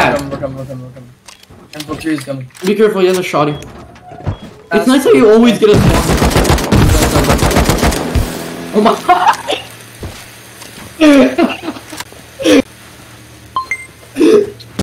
that? Come, come, come, come, coming. Be careful, he has a shotty. It's nice how you always get a spawn. Oh my god!